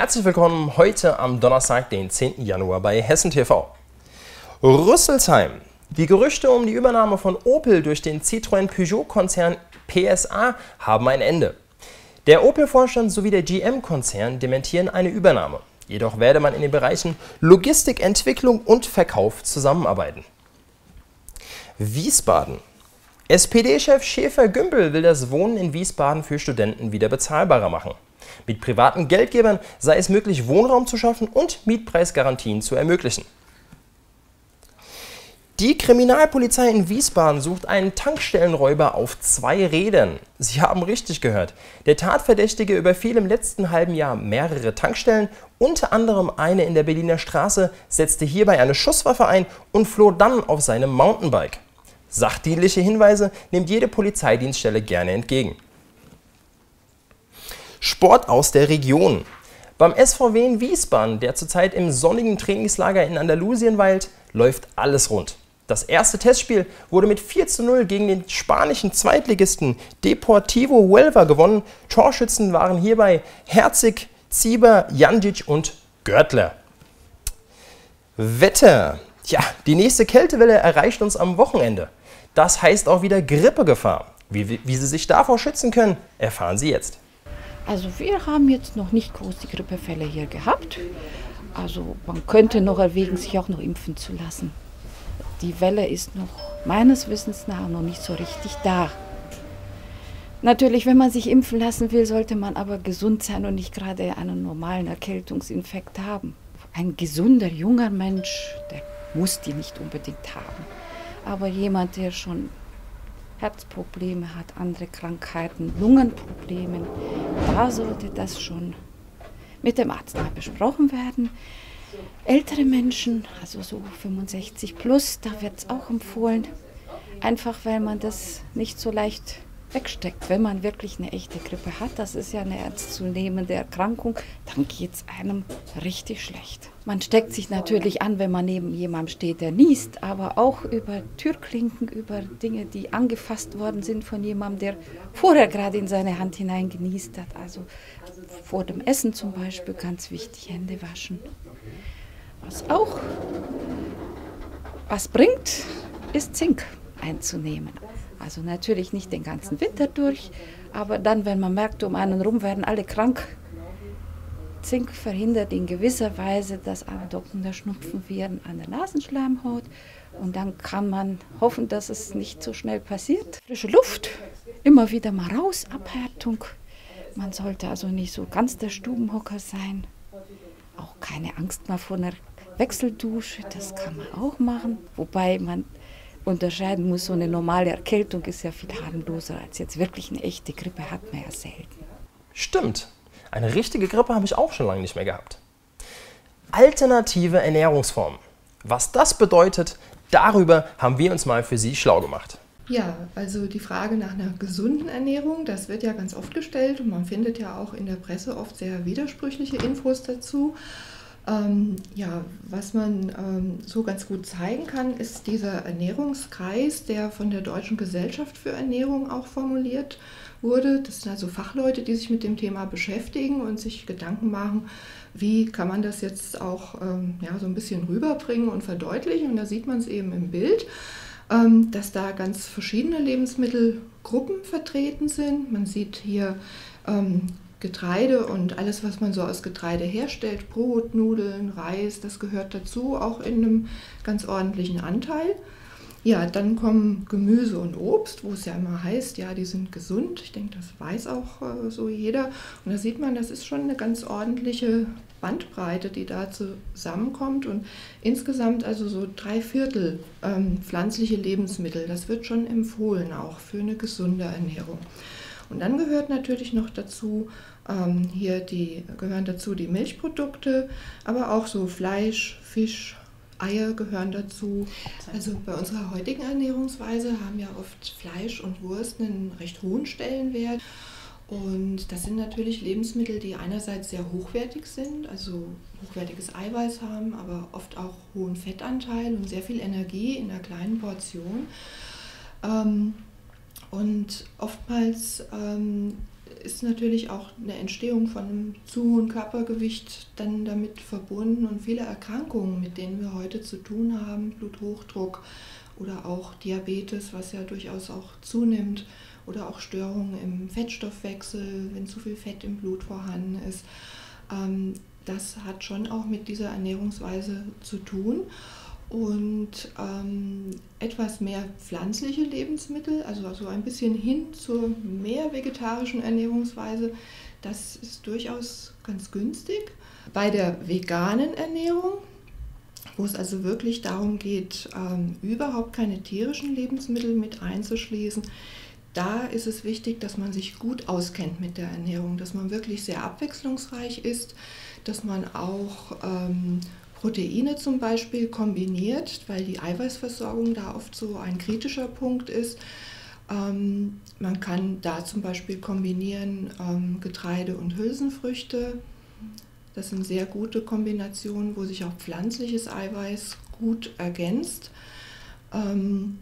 Herzlich willkommen heute am Donnerstag, den 10. Januar bei Hessen TV. Rüsselsheim. Die Gerüchte um die Übernahme von Opel durch den Citroën Peugeot-Konzern PSA haben ein Ende. Der Opel-Vorstand sowie der GM-Konzern dementieren eine Übernahme. Jedoch werde man in den Bereichen Logistik, Entwicklung und Verkauf zusammenarbeiten. Wiesbaden. SPD-Chef Schäfer-Gümbel will das Wohnen in Wiesbaden für Studenten wieder bezahlbarer machen. Mit privaten Geldgebern sei es möglich, Wohnraum zu schaffen und Mietpreisgarantien zu ermöglichen. Die Kriminalpolizei in Wiesbaden sucht einen Tankstellenräuber auf zwei Rädern. Sie haben richtig gehört. Der Tatverdächtige überfiel im letzten halben Jahr mehrere Tankstellen, unter anderem eine in der Berliner Straße, setzte hierbei eine Schusswaffe ein und floh dann auf seinem Mountainbike. Sachdienliche Hinweise nimmt jede Polizeidienststelle gerne entgegen. Sport aus der Region. Beim SVW in Wiesbaden, der zurzeit im sonnigen Trainingslager in Andalusien weilt, läuft alles rund. Das erste Testspiel wurde mit 4 zu 0 gegen den spanischen Zweitligisten Deportivo Huelva gewonnen. Torschützen waren hierbei Herzig, Zieber, Janjic und Görtler. Wetter. Ja, die nächste Kältewelle erreicht uns am Wochenende. Das heißt auch wieder Grippegefahr. Wie, wie Sie sich davor schützen können, erfahren Sie jetzt. Also wir haben jetzt noch nicht groß die Grippefälle hier gehabt. Also man könnte noch erwägen, sich auch noch impfen zu lassen die Welle ist noch meines Wissens nach noch nicht so richtig da. Natürlich, wenn man sich impfen lassen will, sollte man aber gesund sein und nicht gerade einen normalen Erkältungsinfekt haben. Ein gesunder, junger Mensch, der muss die nicht unbedingt haben. Aber jemand, der schon Herzprobleme hat, andere Krankheiten, Lungenprobleme, da sollte das schon mit dem Arzt mal besprochen werden. Ältere Menschen, also so 65 plus, da wird es auch empfohlen, einfach weil man das nicht so leicht wegsteckt. Wenn man wirklich eine echte Grippe hat, das ist ja eine ernstzunehmende Erkrankung, dann geht es einem richtig schlecht. Man steckt sich natürlich an, wenn man neben jemandem steht, der niest, aber auch über Türklinken, über Dinge, die angefasst worden sind von jemandem, der vorher gerade in seine Hand hinein genießt hat. Also vor dem Essen zum Beispiel ganz wichtig, Hände waschen. Was auch was bringt, ist Zink einzunehmen. Also natürlich nicht den ganzen Winter durch, aber dann, wenn man merkt, um einen rum werden alle krank, Zink verhindert in gewisser Weise das Andocken der Schnupfenviren an der Nasenschleimhaut. Und dann kann man hoffen, dass es nicht so schnell passiert. Frische Luft, immer wieder mal raus, Abhärtung. Man sollte also nicht so ganz der Stubenhocker sein. Auch keine Angst mal vor einer Wechseldusche, das kann man auch machen. Wobei man unterscheiden muss, so eine normale Erkältung ist ja viel harmloser als jetzt wirklich eine echte Grippe, hat man ja selten. Stimmt. Eine richtige Grippe habe ich auch schon lange nicht mehr gehabt. Alternative Ernährungsformen. Was das bedeutet, darüber haben wir uns mal für Sie schlau gemacht. Ja, also die Frage nach einer gesunden Ernährung, das wird ja ganz oft gestellt und man findet ja auch in der Presse oft sehr widersprüchliche Infos dazu. Ähm, ja, was man ähm, so ganz gut zeigen kann, ist dieser Ernährungskreis, der von der Deutschen Gesellschaft für Ernährung auch formuliert wurde. Das sind also Fachleute, die sich mit dem Thema beschäftigen und sich Gedanken machen, wie kann man das jetzt auch ähm, ja, so ein bisschen rüberbringen und verdeutlichen. Und da sieht man es eben im Bild, ähm, dass da ganz verschiedene Lebensmittelgruppen vertreten sind. Man sieht hier ähm, Getreide und alles, was man so aus Getreide herstellt, Brot, Nudeln, Reis, das gehört dazu, auch in einem ganz ordentlichen Anteil. Ja, dann kommen Gemüse und Obst, wo es ja immer heißt, ja, die sind gesund. Ich denke, das weiß auch äh, so jeder. Und da sieht man, das ist schon eine ganz ordentliche Bandbreite, die da zusammenkommt. Und insgesamt also so drei Viertel ähm, pflanzliche Lebensmittel. Das wird schon empfohlen, auch für eine gesunde Ernährung. Und dann gehört natürlich noch dazu, ähm, hier die, gehören dazu die Milchprodukte, aber auch so Fleisch, Fisch, Eier gehören dazu. Also bei unserer heutigen Ernährungsweise haben ja oft Fleisch und Wurst einen recht hohen Stellenwert. Und das sind natürlich Lebensmittel, die einerseits sehr hochwertig sind, also hochwertiges Eiweiß haben, aber oft auch hohen Fettanteil und sehr viel Energie in einer kleinen Portion. Ähm, und oftmals ähm, ist natürlich auch eine Entstehung von einem zu hohen Körpergewicht dann damit verbunden und viele Erkrankungen, mit denen wir heute zu tun haben, Bluthochdruck oder auch Diabetes, was ja durchaus auch zunimmt, oder auch Störungen im Fettstoffwechsel, wenn zu viel Fett im Blut vorhanden ist. Ähm, das hat schon auch mit dieser Ernährungsweise zu tun und ähm, etwas mehr pflanzliche Lebensmittel, also so ein bisschen hin zur mehr vegetarischen Ernährungsweise, das ist durchaus ganz günstig. Bei der veganen Ernährung, wo es also wirklich darum geht, ähm, überhaupt keine tierischen Lebensmittel mit einzuschließen, da ist es wichtig, dass man sich gut auskennt mit der Ernährung, dass man wirklich sehr abwechslungsreich ist, dass man auch ähm, Proteine zum Beispiel kombiniert, weil die Eiweißversorgung da oft so ein kritischer Punkt ist. Ähm, man kann da zum Beispiel kombinieren ähm, Getreide und Hülsenfrüchte. Das sind sehr gute Kombinationen, wo sich auch pflanzliches Eiweiß gut ergänzt. Ähm,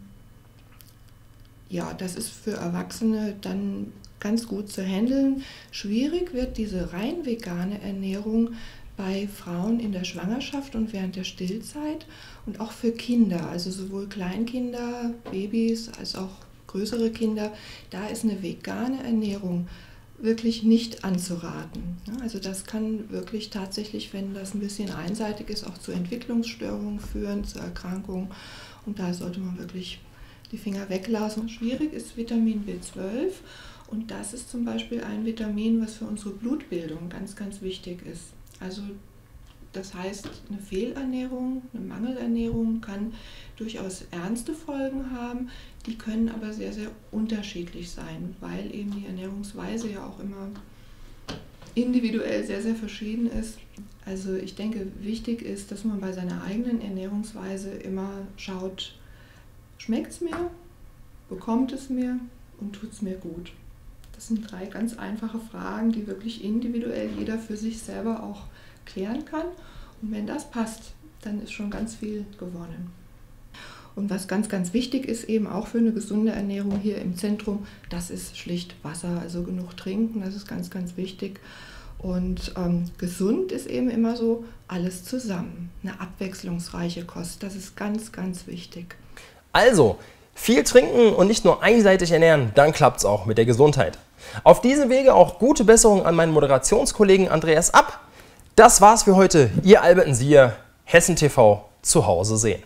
ja, das ist für Erwachsene dann ganz gut zu handeln. Schwierig wird diese rein vegane Ernährung, bei Frauen in der Schwangerschaft und während der Stillzeit und auch für Kinder, also sowohl Kleinkinder, Babys als auch größere Kinder. Da ist eine vegane Ernährung wirklich nicht anzuraten. Also das kann wirklich tatsächlich, wenn das ein bisschen einseitig ist, auch zu Entwicklungsstörungen führen, zu Erkrankungen. Und da sollte man wirklich die Finger weglassen. Schwierig ist Vitamin B12 und das ist zum Beispiel ein Vitamin, was für unsere Blutbildung ganz, ganz wichtig ist. Also das heißt, eine Fehlernährung, eine Mangelernährung kann durchaus ernste Folgen haben, die können aber sehr, sehr unterschiedlich sein, weil eben die Ernährungsweise ja auch immer individuell sehr, sehr verschieden ist. Also ich denke, wichtig ist, dass man bei seiner eigenen Ernährungsweise immer schaut, schmeckt es mir, bekommt es mir und tut es mir gut. Das sind drei ganz einfache Fragen, die wirklich individuell jeder für sich selber auch klären kann. Und wenn das passt, dann ist schon ganz viel gewonnen. Und was ganz, ganz wichtig ist, eben auch für eine gesunde Ernährung hier im Zentrum, das ist schlicht Wasser, also genug trinken, das ist ganz, ganz wichtig. Und ähm, gesund ist eben immer so alles zusammen. Eine abwechslungsreiche Kost, das ist ganz, ganz wichtig. Also, viel trinken und nicht nur einseitig ernähren, dann klappt es auch mit der Gesundheit. Auf diesem Wege auch gute Besserung an meinen Moderationskollegen Andreas Ab. Das war's für heute. Ihr Alberten Sieger, Hessen TV, zu Hause sehen.